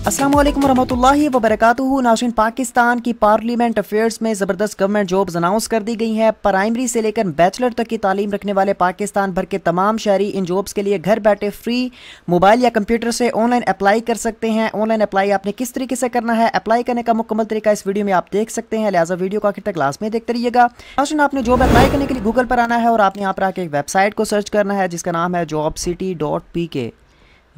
अस्सलाम वालेकुम रहमतुल्लाहि व बरकातुहू पाकिस्तान की पार्लियामेंट अफेयर्स में ज़बरदस्त गवर्नमेंट जॉब्स अनाउंस कर दी गई हैं। प्राइमरी से लेकर बैचलर तक की तालीम रखने वाले पाकिस्तान भर के तमाम शहरी इन जॉब्स के लिए घर बैठे फ्री मोबाइल या कंप्यूटर से ऑनलाइन अप्लाई कर सकते हैं। ऑनलाइन अप्लाई आपने किस तरीके से करना है, अप्लाई करने का मुकम्मल तरीका इस वीडियो में आप देख सकते हैं। लिहाजा वीडियो को आखिर तक क्लास में देखते रहिएगा। नाज़रीन, आपने जॉब अप्लाई करने के लिए गूगल पर आना है और आपने यहाँ पर आके एक वेबसाइट को सर्च करना है, जिसका नाम है job city dot P K.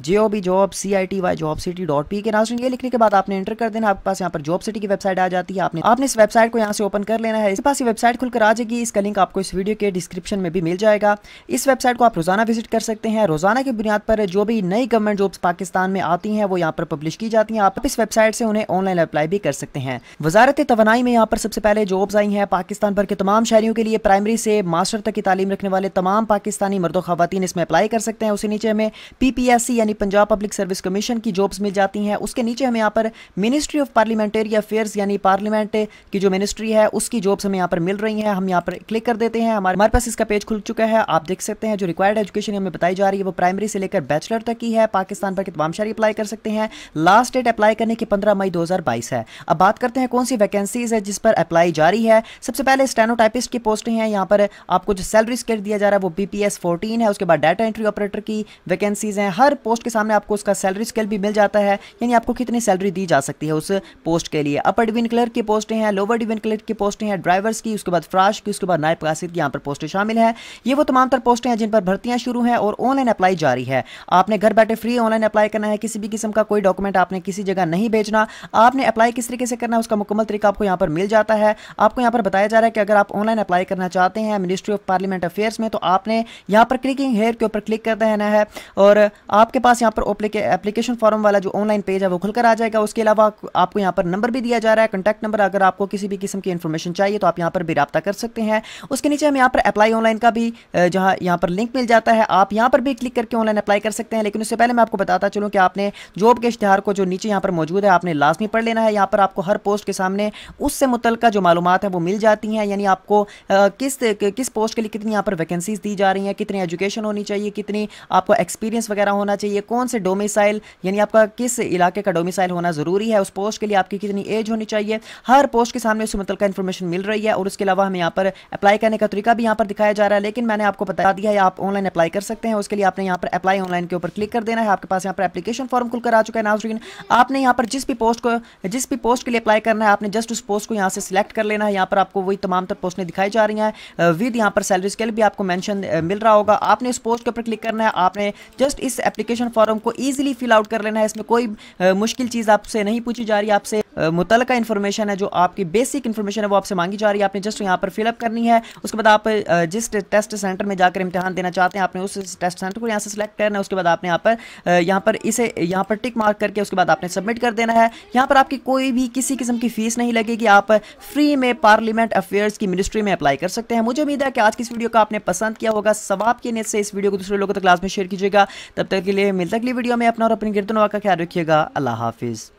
J O B job C I T Y job city dot P K नाजरीन ये लिखने के बाद आपने एंटर कर देना। आपके पास यहाँ पर जॉब सिटी की वेबसाइट आ जाती है। आपने आपने इस वेबसाइट को यहाँ से ओपन कर लेना है। इस पास वेबसाइट खुलकर आ जाएगी। इसका लिंक आपको इस वीडियो के डिस्क्रिप्शन में भी मिल जाएगा। इस वेबसाइट को आप रोज़ाना विज़िट कर सकते हैं। रोज़ाना की बुनियाद पर जो भी नई गवर्नमेंट जॉब्स पाकिस्तान में आती हैं, वो यहाँ पर पब्लिश की जाती हैं। आप इस वेबसाइट से उन्हें ऑनलाइन अप्लाई भी कर सकते हैं। वजारत तोानाई में यहाँ पर सबसे पहले जॉब्स आई हैं पाकिस्तान भर के तमाम शहरियों के लिए। प्राइमरी से मास्टर तक की तालीम रखने वाले तमाम पाकिस्तानी मर्दों खातन इसमें अप्लाई कर सकते हैं। उसी नीचे हमें पी पी एस सी यानी पंजाब पब्लिक सर्विस कमीशन की जॉब्स मिल जाती हैं। उसके नीचे हमें यहाँ पर मिनिस्ट्री ऑफ़ पार्लियामेंटेरी अफेयर्स यानी पार्लियामेंट की जो मिनिस्ट्री है, उसकी जॉब्स हमें यहाँ पर मिल रही हैं। हम यहाँ पर क्लिक कर देते हैं। हमारे पास इसका पेज खुल चुका है। आप देख सकते हैं, जो रिक्वायर्ड एजुकेशन हमें बताई जा रही है, वो प्राइमरी से लेकर बैचलर तक की है। पाकिस्तान पर के शहरी अप्लाई कर सकते हैं। लास्ट डेट अप्लाई करने की पंद्रह मई दो हज़ार बाईस है। अब बात करते हैं, कौन सी वैकेंसीज है जिस पर अप्लाई जारी है? सबसे पहले स्टेनोटाइपिस्ट की पोस्टें हैं। यहाँ पर आपको जो सैलरी स्केल दिया जा रहा है, वो बी पी है। उसके बाद डाटा एंट्री ऑपरेटर की वैकेंसीज हैं। हर पोस्ट के सामने आपको उसका सैलरी स्केल भी मिल जाता है, यानी आपको कितनी सैलरी दी जा सकती है उस पोस्ट के लिए। अपर डिवीज़न क्लर्क की पोस्टें हैं लोअर डिवीज़न क्लर्क की पोस्टें हैं ड्राइवर्स की, उसके बाद फ्राश की, उसके बाद नायब कासिद की, यहाँ पर पोस्टें शामिल है। ये वो तमाम तर पोस्टें हैं जिन पर भर्तियाँ शुरू हैं और ऑनलाइन अप्लाई जारी है। आपने घर बैठे फ्री ऑनलाइन अप्लाई करना है, किसी भी किस्म का कोई डॉक्यूमेंट आपने किसी जगह नहीं भेजना। आपने अप्लाई किस तरीके से करना है, उसका मुकम्मल तरीका आपको यहाँ पर मिल जाता है। आपको यहाँ पर बताया जा रहा है कि अगर आप ऑनलाइन अप्लाई करना चाहते हैं मिनिस्ट्री ऑफ़ पार्लियामेंट अफेयर्स में तो आपने यहाँ पर क्लिकिंग हेयर के ऊपर क्लिक कर देना है और आपके पास यहाँ पर एप्लीकेशन फॉर्म वाला जो ऑनलाइन पेज है, वो खुलकर आ जाएगा। उसके अलावा आपको यहाँ पर नंबर भी दिया जा रहा है कॉन्टैक्ट नंबर अगर आपको किसी भी किस्म की इन्फॉर्मेशन चाहिए तो आप यहाँ पर भी रब्ता कर सकते हैं। उसके नीचे हम यहाँ पर अप्लाई ऑनलाइन का भी जहाँ यहाँ पर लिंक मिल जाता है, आप यहाँ पर भी क्लिक करके ऑनलाइन अप्लाई कर सकते हैं। लेकिन उससे पहले मैं आपको बताता चलूँ कि आपने जॉब के इश्तहार को जो नीचे यहाँ पर मौजूद है, आपने लाजमी पढ़ लेना है। यहाँ पर आपको हर पोस्ट के सामने उससे मुतल जो मालूम है, वो मिल जाती हैं। यानी आपको किस किस पोस्ट के लिए कितनी यहाँ पर वैकेंसीज दी जा रही हैं, कितनी एजुकेशन होनी चाहिए, कितनी आपको एक्सपीरियंस वगैरह होना चाहिए। कौन से डोमिसाइल यानी आपका किस इलाके का डोमिसाइल होना ज़रूरी है, उस पोस्ट के लिए आपकी कितनी एज होनी चाहिए। हर पोस्ट के सामने उससे मतलब का इन्फॉर्मेशन मिल रही है और उसके अलावा हमें यहाँ पर अप्लाई करने का तरीका भी यहाँ पर दिखाया जा रहा है, लेकिन मैंने आपको बता दिया है, आप ऑनलाइन अप्लाई कर सकते हैं। उसके लिए आपने यहाँ पर अप्लाई ऑनलाइन के ऊपर क्लिक कर देना है। आपके पास यहाँ पर एप्लीकेशन फॉर्म खुलकर आ चुका है, नाजरीन। आपने यहाँ पर जिस भी पोस्ट को, जिस भी पोस्ट के लिए अप्लाई करना है, आपने जस्ट उस पोस्ट को यहाँ से सिलेक्ट कर लेना है। यहाँ पर आपको वही तमाम तर पोस्टें दिखाई जा रही हैं। विद यहाँ पर सैलरी स्केल भी आपको मैंशन मिल रहा होगा। आपने उस पोस्ट के ऊपर क्लिक करना है। आपने जस्ट इस एप्लीकेशन फॉर्म को ईजिली फिल आउट कर लेना है। इसमें कोई मुश्किल चीज़ आपसे नहीं पूछी जा रही। आपसे मुतल इन्फॉर्मेशन है जो आपकी बेसिक इन्फॉर्मेशन है, वो आपसे मांगी जा रही है। आपने जस्ट यहाँ पर फिलअप करनी है। उसके बाद आप जिस टेस्ट सेंटर में जाकर इम्तहान देना चाहते हैं, आपने उस टेस्ट सेंटर को यहाँ से सिलेक्ट करना है। उसके बाद आपने यहाँ पर यहाँ पर इसे, यहाँ पर टिक मार्क करके उसके बाद आपने सबमिट कर देना है। यहाँ पर आपकी कोई भी किसी किस्म की फ़ीस नहीं लगेगी। आप फ्री में पार्लियामेंट अफेयर्स की मिनिस्ट्री में अप्लाई कर सकते हैं। मुझे उम्मीद है कि आज की इस वीडियो को आपने पसंद किया होगा। सवाब की नीयत से इस वीडियो को दूसरे लोगों तक क्लास में शेयर कीजिएगा। तब तक के लिए मिलता अगली वीडियो में अपना और अपनी गिरदन का ख्याल रखिएगा। अल्लाह हाफिज़।